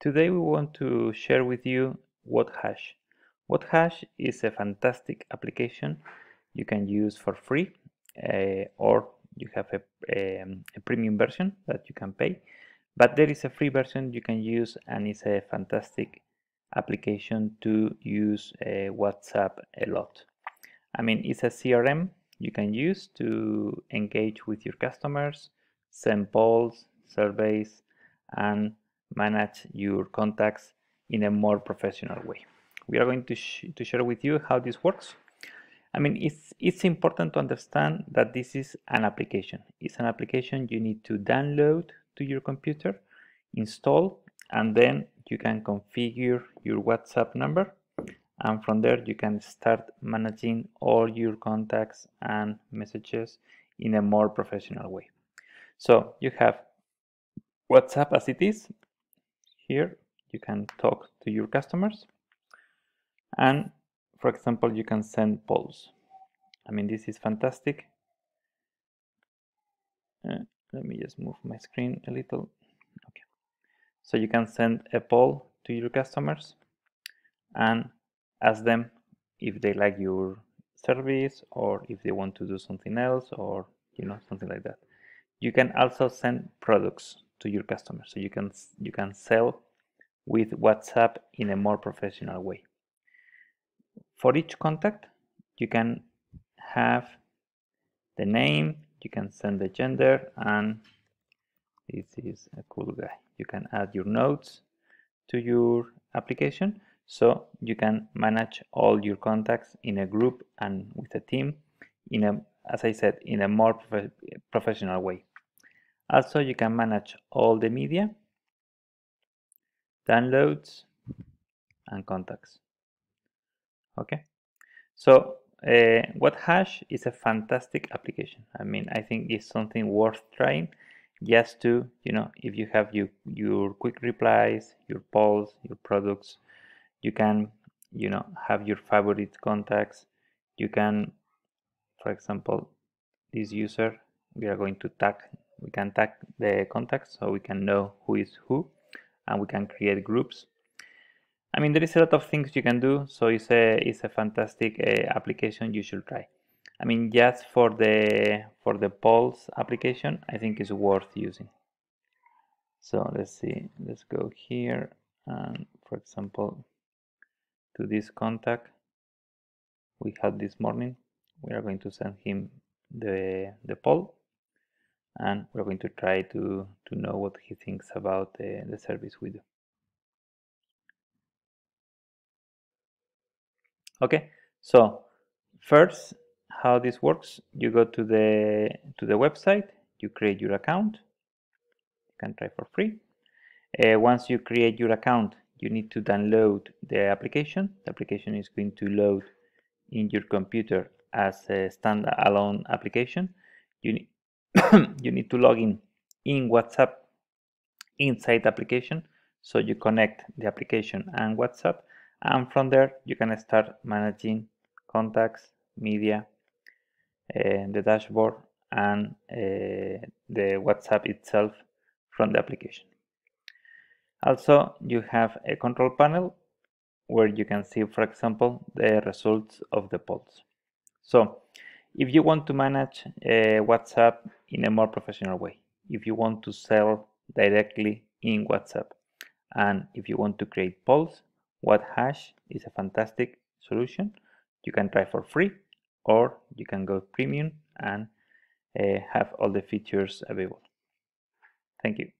Today we want to share with you WhatHash. WhatHash is a fantastic application you can use for free uh, or you have a, a, a, premium version that you can pay but there is a free version you can use and it's a fantastic application to use uh, WhatsApp a lot. I mean it's a CRM you can use to engage with your customers, send polls, surveys and manage your contacts in a more professional way. We are going to, sh to share with you how this works. I mean, it's, it's important to understand that this is an application. It's an application you need to download to your computer, install, and then you can configure your WhatsApp number. And from there, you can start managing all your contacts and messages in a more professional way. So you have WhatsApp as it is, here you can talk to your customers. And for example you can send polls. I mean this is fantastic. Uh, let me just move my screen a little. Okay. So you can send a poll to your customers and ask them if they like your service or if they want to do something else or you know something like that. You can also send products to your customers so you can you can sell with WhatsApp in a more professional way. For each contact you can have the name you can send the gender and this is a cool guy. You can add your notes to your application so you can manage all your contacts in a group and with a team in a as I said in a more prof professional way also, you can manage all the media, downloads, and contacts. Okay, so uh, WhatHash is a fantastic application. I mean, I think it's something worth trying just to, you know, if you have your, your quick replies, your polls, your products, you can, you know, have your favorite contacts. You can, for example, this user, we are going to tag we can tag the contacts so we can know who is who and we can create groups. I mean there is a lot of things you can do so it's a it's a fantastic uh, application you should try. I mean just for the for the polls application I think it's worth using. So let's see let's go here and for example to this contact we had this morning we are going to send him the the poll and we're going to try to, to know what he thinks about the, the service we do. Okay, so first how this works, you go to the to the website, you create your account, you can try for free. Uh, once you create your account, you need to download the application. The application is going to load in your computer as a standalone application. You you need to log in in WhatsApp inside the application. So you connect the application and WhatsApp and from there you can start managing contacts, media, uh, the dashboard and uh, the WhatsApp itself from the application. Also you have a control panel where you can see for example the results of the polls. So if you want to manage uh, WhatsApp in a more professional way, if you want to sell directly in WhatsApp, and if you want to create polls, WhatHash is a fantastic solution. You can try for free or you can go premium and uh, have all the features available. Thank you.